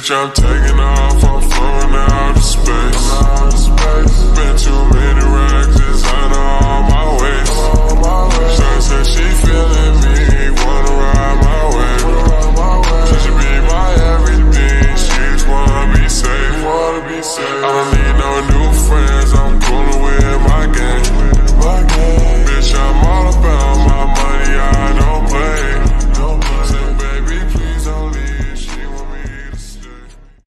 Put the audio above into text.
bitch, I'm taking off, I'm floating out of space. Been too many racks, designer on my waist. She said she feeling me, wanna ride my way. She should be my everything, she just wanna be safe. I don't.